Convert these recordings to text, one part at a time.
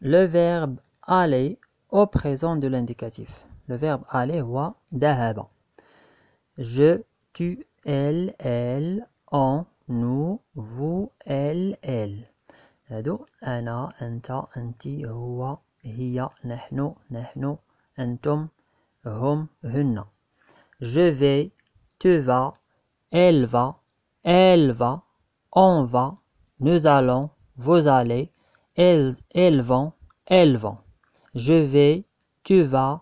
le verbe aller au présent de l'indicatif. Le verbe aller هو ذهب. Je, tu, elle, elle, on, nous, vous, elle, elle. هادو أنا أنت أنت هو هي نحن نحن أنتم هم هن Je vais, tu vas, elle va, elle va, on va, nous allons, vous allez, elles, elles vont, elles vont. Je vais, tu vas,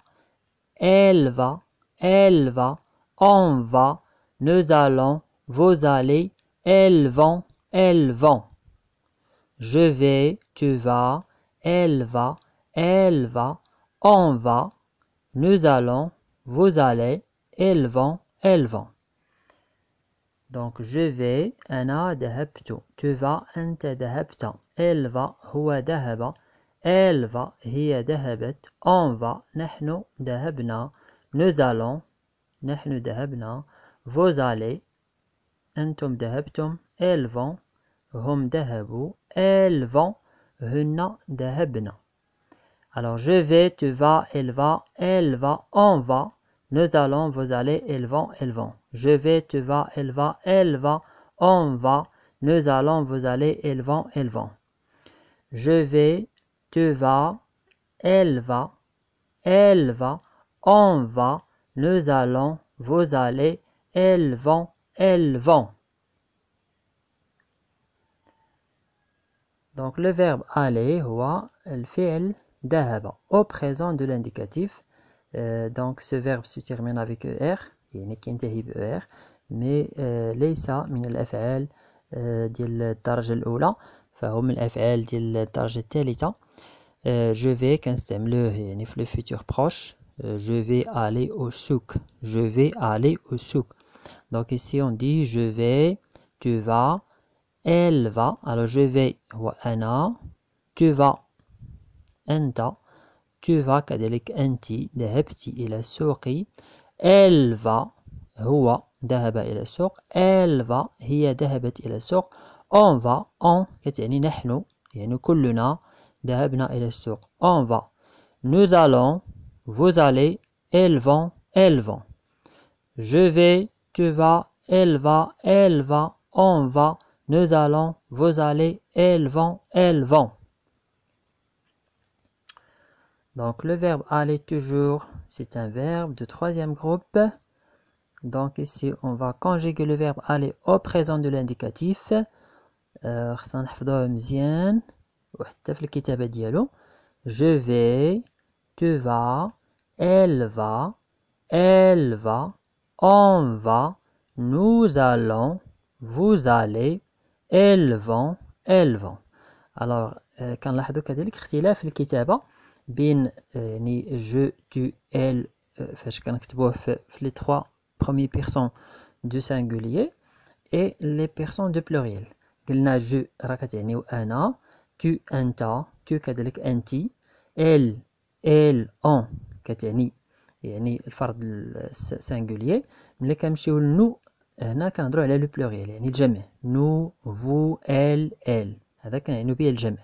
elle va, elle va, on va, nous allons, vous allez, elles vont, elles vont. Je vais, tu vas, elle va, elle va, on va, nous allons, vous allez, elles vont, elles vont. Donc je vais, أنا ذهبت. Tu vas, أنت ذهبت. Elle va, هو ذهب. Elle va, هي ذهبت. On va, نحن ذهبنا. Nous allons, نحن ذهبنا. Vous allez, أنتم ذهبتم. Elles vont, هم ذهبوا. Elles vont, هن ذهبنا. Alors je vais, tu vas, elle va, elle va, on va. Nous allons, vous allez, elles vont, elles vont. Je vais, tu vas, elle va, elle va, on va. Nous allons, vous allez, elles vont, elles vont. Je vais, tu vas, elle va, elle va, on va. Nous allons, vous allez, elles vont, elles vont. Donc le verbe aller هو الفعل ذهب au présent de l'indicatif euh, donc ce verbe se termine avec er يعني كينتهي ب er mais euh, ليس من الأفعال euh, ديال الدرجة الأولى فهو من الأفعال ديال الدرجة الثالثة je vais كنستعملوه يعني في le futur proche je vais aller au souk je vais aller au souk donc ici on dit je vais tu vas elle va alors je vais هو أنا tu vas أنت tu vas كذلك أنت ذهبت إلى السوق elle va هو ذهب إلى السوق elle va هي ذهبت إلى السوق on va on كتعني نحن يعني كلنا ذهبنا إلى السوق on va nous allons vous allez elles vont elles vont je vais tu vas elle va elle va on va nous allons vous allez elles vont elles vont Donc le verbe aller toujours, c'est un verbe de troisième groupe. Donc ici, on va conjuguer le verbe aller au présent de l'indicatif. خصنا نحفظوه مزيان وحتى في الكتابة ديالو. Je vais, tu vas, elle va, elle va, on va, nous allons, vous allez, elles vont, elles vont. Alors كنلاحظوا كذلك اختلاف في الكتابة بين يعني جو tu elle فاش كنكتبوه في, في les trois premiers personnes du singulier et les personnes du pluriel قلنا جو راه كتعني انا tu انت tu كذلك انت elle elle on كتعني يعني الفرد السنجوليي ملي كنمشيو لنو هنا كنهضروا على لو بلوريال يعني الجمع نو فو ال ال هذا كنعنيو به الجمع